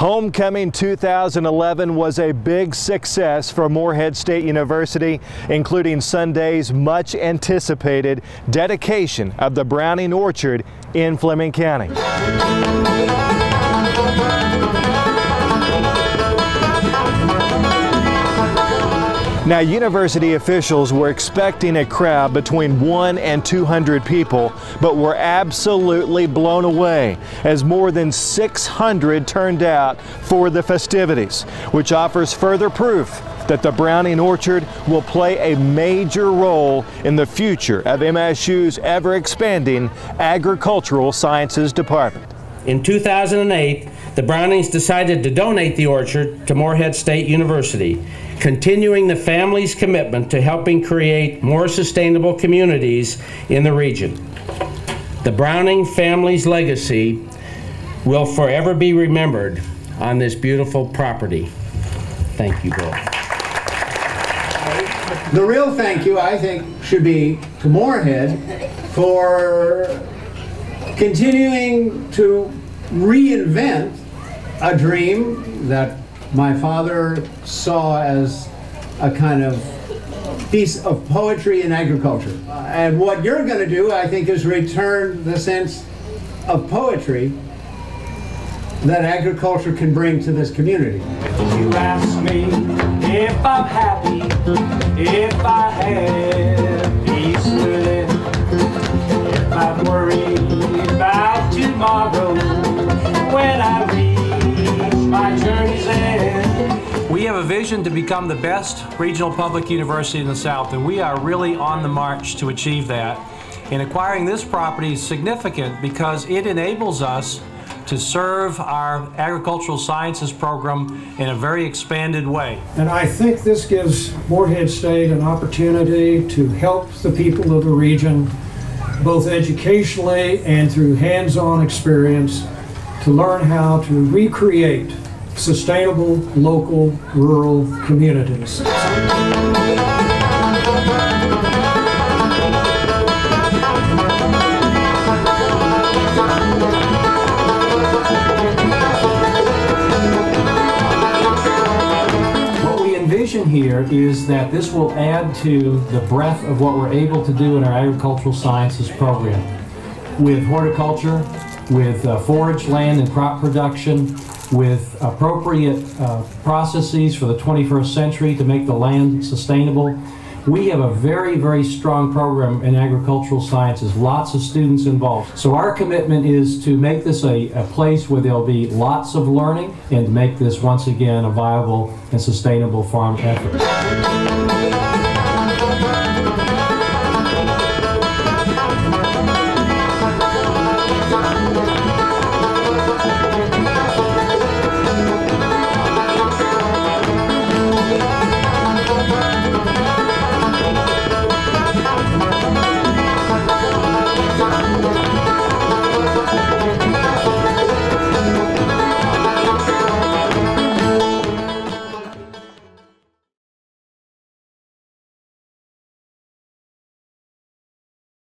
Homecoming 2011 was a big success for Morehead State University, including Sunday's much anticipated dedication of the Browning Orchard in Fleming County. Now, university officials were expecting a crowd between one and 200 people, but were absolutely blown away as more than 600 turned out for the festivities, which offers further proof that the Browning Orchard will play a major role in the future of MSU's ever expanding agricultural sciences department. In 2008, the Brownings decided to donate the orchard to Morehead State University, continuing the family's commitment to helping create more sustainable communities in the region. The Browning family's legacy will forever be remembered on this beautiful property. Thank you, Bill. The real thank you, I think, should be to Morehead for continuing to reinvent a dream that my father saw as a kind of piece of poetry in agriculture. Uh, and what you're going to do, I think, is return the sense of poetry that agriculture can bring to this community. You ask me if I'm happy, if I have peace within, if I'm worried about tomorrow when I reach my journey's end. We have a vision to become the best regional public university in the South, and we are really on the march to achieve that. And acquiring this property is significant because it enables us to serve our agricultural sciences program in a very expanded way. And I think this gives Morehead State an opportunity to help the people of the region, both educationally and through hands-on experience, to learn how to recreate sustainable local rural communities. What we envision here is that this will add to the breadth of what we're able to do in our agricultural sciences program with horticulture, with uh, forage land and crop production, with appropriate uh, processes for the 21st century to make the land sustainable. We have a very, very strong program in agricultural sciences, lots of students involved. So our commitment is to make this a, a place where there'll be lots of learning and make this once again a viable and sustainable farm effort.